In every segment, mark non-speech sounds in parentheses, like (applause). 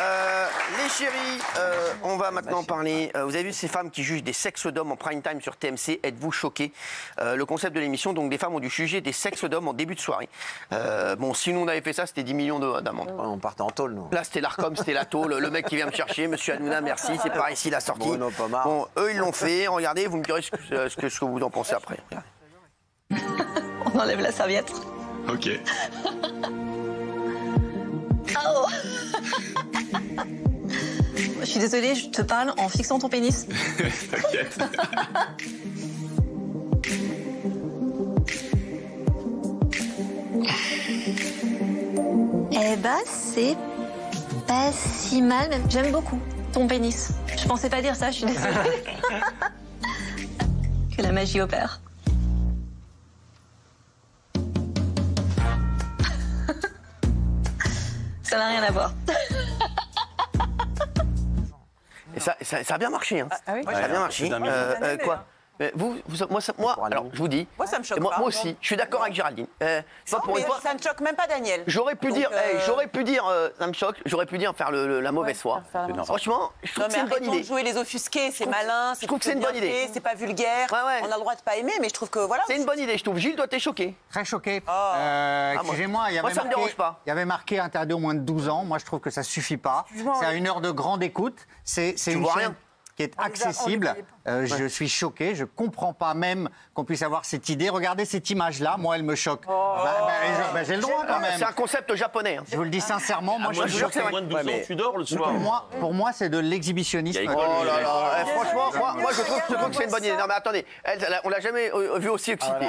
Euh, les chéris, euh, on va maintenant parler. euh, vous avez vu ces femmes qui jugent des sexes d'hommes en prime time sur TMC. Êtes-vous choqués? Euh, Le concept de l'émission, donc des femmes ont dû juger des sexes d'hommes en début de soirée. Euh, bon, si nous on avait fait ça, c'était 10 millions de- d'amendes. On partait en tôle, nous. Là, c'était l'ARCOM, c'était la tôle. Le mec qui vient me chercher, monsieur Hanouna, merci, c'est par ici la sortie. Bruno Pomar. Bon, eux, ils l'ont fait. Regardez, vous me direz ce que, ce que- ce que vous en pensez après. (laughs) On enlève la serviette. Ok. (laughs) Je suis désolée, je te parle en fixant ton pénis. (laughs) T'inquiète. Eh bah, c'est pas si mal. J'aime beaucoup ton pénis. Je pensais pas dire ça, je suis désolée. (laughs) que la magie opère. (laughs) ça n'a rien à voir. Ça, ça, ça a bien marché. Hein. Ah oui ça a bien marché. Euh, euh, quoi? Hein. Euh, vous, vous- moi, ça- alors, je vous dis. Moi, ça me choque moi, pas. moi aussi, je suis d'accord avec Géraldine. Euh, c'est Non, pour mais une fois. ça ne choque même pas Daniel. J'aurais pu dire, euh, hey, j'aurais pu dire, euh, ça me choque. J'aurais pu dire faire le- le- la mauvaise foi. Franchement, je trouve Non que mais c'est une bonne idée. de jouer les offusqués, c'est malin, je trouve que c'est une bonne idée. c'est pas vulgaire, Ouais, ouais. on a le droit de pas aimer, mais je trouve que voilà. C'est une bonne idée, je trouve. Gilles, toi, t'es choqué. Très choqué. Oh. Euh, moi- Excusez-moi, il y avait ça me marqué, dérange pas. il y avait marqué interdit au moins de 12 ans. Moi, je trouve que ça suffit pas. C'est à une heure de grande écoute. C'est c'est une chaîne qui est les a- on les accessible. Euh, Je suis choqué. Je comprends pas même qu'on puisse avoir cette idée. Regardez cette image-là. Moi, elle me choque. Oh. Bah, bah, je- bah, J'ai le droit quand même. C'est un concept japonais. hein. Je vous le dis sincèrement. Moi, Ah, Moi, je je suis jure que choqué. moins de 12 Ouais, ans, mais- tu dors le soir. Pour moi, pour moi, c'est de l'exhibitionnisme. Oh là là, eh, franchement, moi, moi, je trouve, je trouve que c'est une bonne idée. Non mais attendez, elle, elle a- on l'a jamais vue aussi excitée.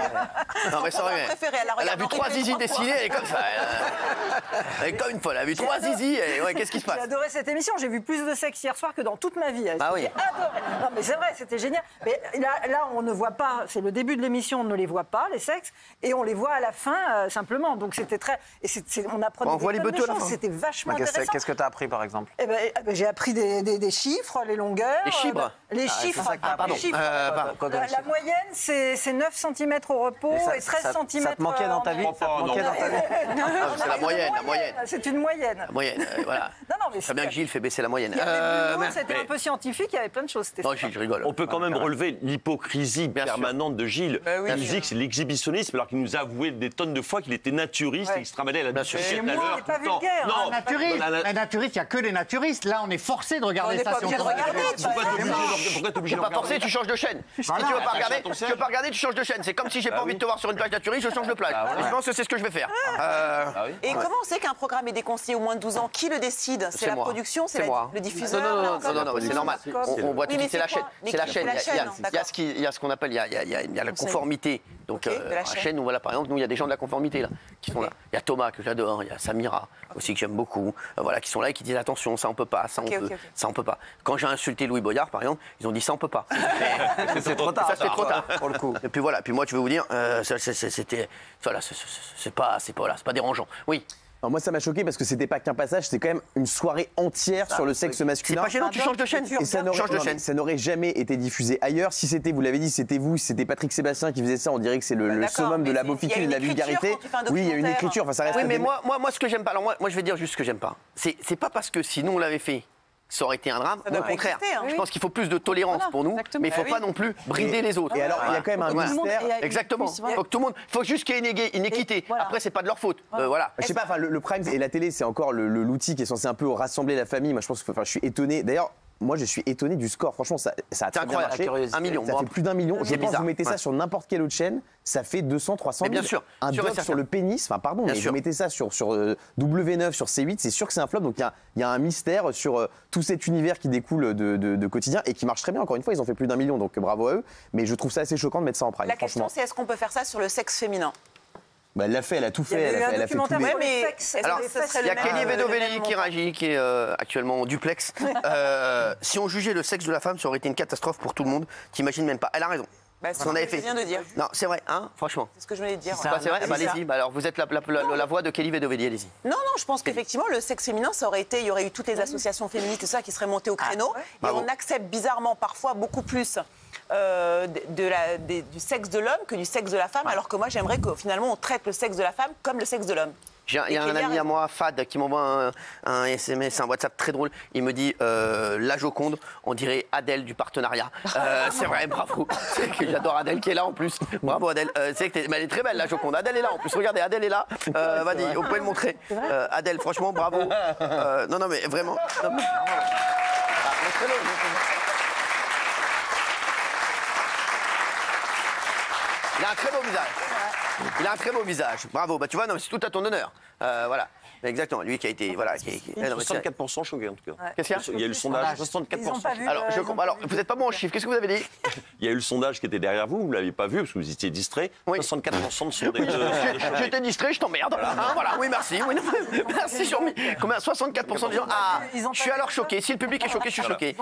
Non mais c'est vrai. préférée, elle a Elle a regardé vu trois zizi dessiner, elle est comme ça. Elle, elle est comme une folle. Elle a vu trois zizi. Qu'est-ce qui se J'ai passe? adoré cette émission. J'ai vu plus de sexe hier soir que dans toute ma vie. Ah oui. J'ai adoré. Non, mais c'est vrai, c'était génial. Mais là, là, on ne voit pas. C'est le début de l'émission, on ne les voit pas, les sexes, et on les voit à la fin euh, simplement. Donc c'était très. Et c'est- c'est- on apprenait On des voit les de choses. C'était vachement Qu'est-ce intéressant. qu'est-ce que tu as appris, par exemple Eh ben, eh ben, j'ai appris des, des- des chiffres, les longueurs. Les chiffres euh, Les chiffres. Ah, les chiffres. Euh, pardon. Quoi La, moyenne, c'est c'est 9 cm au repos Et ça- et 13 ça- cm. Ça te manquait dans ta vie crois Ça te pas, manquait non. dans ta vie Ah, C'est la moyenne, la moyenne. C'est une moyenne. La moyenne, euh, voilà. (laughs) Non, non, mais Très bien que Gilles fait baisser la moyenne. Euh, c'était un peu scientifique, il y avait plein de choses. Non, Gilles, je rigole. On peut quand même relever l'hypocrisie permanente de Gilles. Bah oui. il dit que c'est l'exhibitionnisme alors qu'il nous a avoué des tonnes de fois qu'il était naturiste Ouais. et qu'il se ramadait à la sûr. discussion Mais moi, pas vulgaire, Non, hein, Naturiste. La- la- Les naturistes, il n'y a que des naturistes. Là, on est forcé de On regarder n'est ça pas si on obligé de regarder. Pourquoi t'es obligé de- pas forcé, regarder tu changes de chaîne. Si tu veux pas Attention regarder, tu veux pas regarder, tu changes de chaîne. C'est comme si j'ai pas Bah envie oui. de te voir sur une plage naturiste, je change de plage. Bah. Je pense que c'est ce que je vais faire. Euh, Ah oui. Et comment on sait qu'un programme est déconseillé au moins de 12 ans? Qui le décide? C'est la production, c'est le diffuseur? Non, non, non, c'est normal. On, on voit tout c'est la chaîne. C'est la chaîne. Il y a- ce qui- il y a ce qu'on appelle, il y a- il y a- il y a- il y a la conformité. Donc, Ok, euh, la la chaîne. chaîne, voilà, par exemple, nous, il y a des gens de la conformité là, qui sont là. Il y a Thomas que j'adore, il y a Samira aussi que j'aime beaucoup, euh, voilà, qui sont là et qui disent attention, ça on peut pas, ça on peut, ça on peut pas. Quand j'ai insulté Louis Boyard, par exemple, ils ont dit ça on peut pas. (laughs) C'est trop tard. ça c'est trop tard Pour le coup. Et puis voilà, puis moi, je vais vous dire, euh, c'était, voilà, c'est pas, c'est pas, voilà, c'est pas dérangeant. Oui, Alors, moi, ça m'a choqué parce que c'était pas qu'un passage, c'était quand même une soirée entière sur le sexe c'est masculin. pas gênant, tu changes de chaîne. Et ça n'aurait, jamais été diffusé ailleurs. Si c'était, vous l'avez dit, c'était vous, si c'était Patrick Sébastien qui faisait ça, on dirait que c'est le, le d'accord, summum de la c'est- beaufitude et de la vulgarité. Oui, il y a une écriture. Enfin, ça reste Oui, mais moi, moi, moi, ce que j'aime pas, alors moi, moi, je vais dire juste ce que j'aime pas. C'est, c'est pas parce que si nous on l'avait fait, ça aurait été un drame. Au contraire, exister, hein. je pense qu'il faut plus de tolérance Voilà, pour nous, exactement. mais il faut Bah pas oui. non plus brider les autres. Et alors, il y a quand même un mystère. Exactement. voilà. Faut que tout le monde, faut juste qu'il y ait une, éga- une équité. voilà. Après, c'est pas de leur faute. Euh, voilà. Je sais pas, enfin, le, le prime et la télé, c'est encore l'outil qui est censé un peu rassembler la famille. Moi, je pense que, enfin, je suis étonné. D'ailleurs, moi, je suis étonné du score. Franchement, ça, ça a C'est très bien marché. Un million. Ça Bon, fait plus d'un million. Je pense que vous mettez ça Ouais. sur n'importe quelle autre chaîne, ça fait 200, 300 Mais 000. bien sûr, Un sûr et doc certain. sur le pénis, enfin, pardon, Bien mais sûr. vous mettez ça sur, sur euh, W9, sur C8, c'est sûr que c'est un flop. Donc, il y a, il y a un mystère sur euh, tout cet univers qui découle de, de- de quotidien et qui marche très bien. Encore une fois, ils ont fait plus d'un million, donc bravo à eux. Mais je trouve ça assez choquant de mettre ça en prime, La question, c'est est-ce qu'on peut faire ça sur le sexe féminin? Bah, elle l'a fait, elle a tout fait. Elle a, fait- elle a fait. Ouais, sur mais Alors, Il y a Kelly même Vedovelli qui réagit, qui est euh, actuellement en duplex. (laughs) Euh, si on jugeait le sexe de la femme, ça aurait été une catastrophe pour tout le monde. T'imagines même pas. Elle a raison. Bah, avait que fait. je viens de dire. Non, c'est vrai, hein, franchement. C'est ce que je voulais dire. Bah, c'est vrai, C'est bah, allez-y. Bah, alors, vous êtes la, la, la- la voix de Kelly Vedovelli, allez-y. Non, non, je pense qu'effectivement, le sexe féminin, ça aurait été, il y aurait eu toutes les associations féministes et ça qui seraient montées au créneau. et Bravo. on accepte bizarrement parfois beaucoup plus euh, de, de la, des- du sexe de l'homme que du sexe de la femme, alors que moi, j'aimerais que finalement, on traite le sexe de la femme comme le sexe de l'homme. Il y a un ami à moi, Fad, qui m'envoie un, un SMS, un WhatsApp très drôle. Il me dit euh, La Joconde, on dirait Adèle du partenariat. Euh, (laughs) c'est vrai, bravo. (laughs) J'adore Adèle qui est là en plus. Bravo Adèle. Euh, c'est que mais elle est très belle, la Joconde. Adèle est là en plus. Regardez, Adèle est là. (laughs) Euh, Vas-y, vous pouvez le montrer. Euh, Adèle, franchement, bravo. Euh, non, non, mais vraiment. Non, mais- Ah, a un très beau visage. Il a un très beau visage. Bravo. Bah tu vois, non, c'est tout à ton honneur. Euh, voilà. Exactement. Lui qui a été, voilà, qui, qui- eh, non, 64% choqué en tout cas. Qu'est-ce qu'il y a Il y a eu le sondage, Ils ont 64%. pas vu. Alors, je Alors, vous n'êtes pas bon en chiffres. Qu'est-ce que vous avez dit (laughs) Il y a eu le sondage qui était derrière vous, vous ne l'aviez pas vu parce que vous étiez distrait. Oui. 64% de sondés. de- de choqués. J'étais distrait, je t'emmerde. Hein, voilà, oui, merci. Oui, non, merci, Jean-Mi. Combien? 64% des gens. Ah, Ils ont je suis alors choqué. Si le public est choqué, je suis choqué.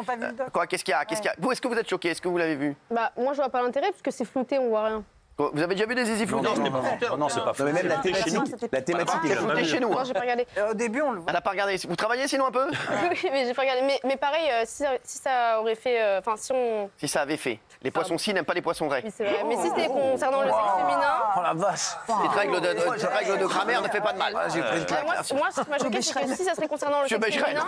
Quoi Qu'est-ce qu'il y a? Qu'est-ce qu'il y a? Vous, est-ce que vous êtes choqué? Est-ce que vous l'avez vu? Bah, moi, je vois pas l'intérêt parce que c'est flouté, on voit rien. Vous avez déjà vu des zizi floutés Non, non, c'est pas Non, mais même la thématique, la thématique C'est est flouté chez nous. Hein. j'ai pas regardé. Euh, Au début, on le voit. Elle n'a pas regardé. Vous travaillez sinon un peu (laughs) oui, mais j'ai pas regardé. Mais, mais pareil, euh, si, si ça aurait fait. euh, Enfin, si on. Si ça avait fait. Les poissons-ci n'aiment pas les poissons vrais. Oui, c'est vrai. Mais si c'était concernant le sexe féminin. Oh la vache Cette règle de, de- cette règle de grammaire ne fait pas de mal. Euh, moi, moi, ce qui m'a choqué, c'est que si ça serait concernant le sexe féminin.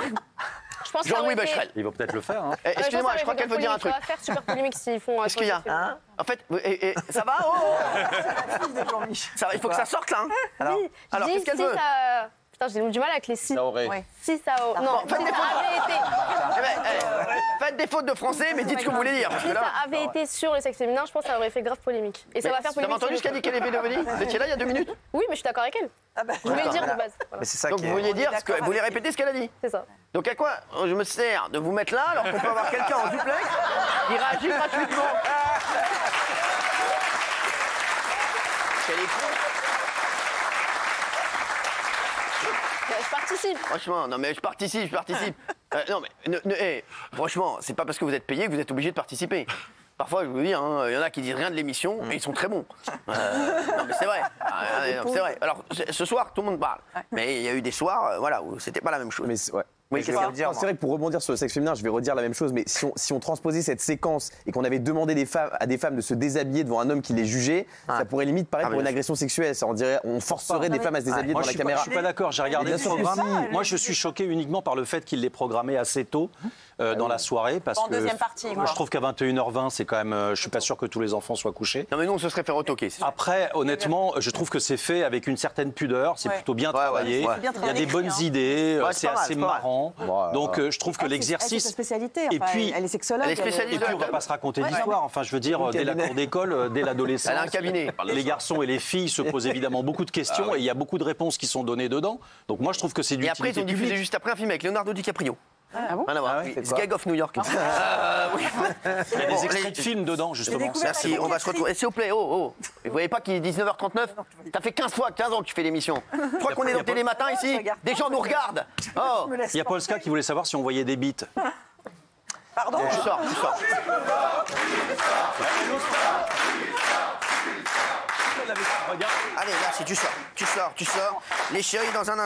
Je pense Jean-Louis Becherel. Ils vont peut-être le faire. hein. Eh, Excusez-moi, je crois qu'elle veut dire un truc. polémique. Ça va faire super polémique s'ils font. Qu'est-ce qu'il y a. En fait, vous- et- et- ça va Oh (laughs) Ça va, Il faut que ça sorte là. hein. Alors Alors, qu'est-ce qu'elle si veut ça. Putain, j'ai du mal avec les si. Ça aurait. Ouais. Si ça. a- Non, faites si des ça fautes. avait été. Eh ben, eh, Faites des fautes de français, mais dites ce que vous voulez dire. Si là, ça avait été sur le sexe féminin, je pense que ça aurait fait grave polémique. Et ça va faire Vous avez polémique. entendu ce qu'a dit qu'elle est devenue Vous étiez là il y a deux minutes? Oui, mais je suis d'accord avec elle. Ah bah, Je voulais le dire de base. Voilà, Mais c'est ça Donc vous vouliez dire, ce que, vous voulez répéter ce qu'elle a dit? C'est ça. Donc à quoi je me sers de vous mettre là alors qu'on peut avoir quelqu'un en duplex qui réagit gratuitement? Quel est con Bah, Je participe. Franchement, non mais je participe, je participe. (laughs) Euh, non mais, ne- ne- eh, franchement, c'est pas parce que vous êtes payé que vous êtes obligé de participer. Parfois, je vous dis, hein, il y en a qui disent rien de l'émission et ils sont très bons. Euh, non mais c'est vrai. (laughs) Ah, c'est vrai. Alors ce- soir, tout le monde parle. Mais il y a eu des soirs, euh, voilà, où c'était pas la même chose. Mais ouais. Oui, qu'est-ce C'est vrai que pour rebondir sur le sexe féminin, je vais redire la même chose, mais si on, si on transposait cette séquence et qu'on avait demandé des femmes, à des femmes de se déshabiller devant un homme qui les jugeait, ça pourrait limite paraître Ah, pour une agression sexuelle. Ça, on dirait, on forcerait des femmes à se déshabiller Moi, devant je la suis, pas, caméra. je suis pas d'accord. J'ai regardé Bien le sûr si. Moi, je suis choqué uniquement par le fait qu'il l'ait programmé assez tôt euh, dans la soirée. Parce En que deuxième partie, Moi, je trouve qu'à 21h20, c'est quand même. euh, je suis pas sûr que tous les enfants soient couchés. Non mais nous, on se serait fait retoquer. Après, honnêtement, je trouve que c'est fait avec une certaine pudeur. C'est Ouais. plutôt bien Ouais, travaillé. ouais. Il y a des bonnes hein. idées. Ouais, euh, c'est assez mal. marrant. Ouais, Donc, euh, je trouve que c'est- l'exercice. spécialité. Et puis- elle est sexologue. Elle est spécialiste Et puis, on va pas se raconter d'histoire. Enfin, je veux dire, dès la cour d'école, dès l'adolescence. Elle a un cabinet. (laughs) Les garçons et les filles se posent (laughs) évidemment beaucoup de questions et il y a beaucoup de réponses qui sont données dedans. Donc moi, je trouve que c'est du Et après, ils ont diffusé juste après un film avec Leonardo DiCaprio. Ah bon Rien à voir. Ah ouais, Oui, c'est quoi Skag of New York. Euh, oui. Il y a Bon, (laughs) des extraits de films dedans, justement. Merci, on va se retrouver. S'il vous plaît, oh, oh. Vous voyez pas qu'il est 19h39 Ça fait 15 fois, 15 ans que tu fais l'émission. Je crois qu'on est dans Télématin ici. Des gens nous regardent. Oh, Il y a Polska qui voulait savoir si on voyait des bites. Pardon tu sors, tu sors. Allez, merci, tu sors, tu sors, tu sors. Les chéris, dans un instant.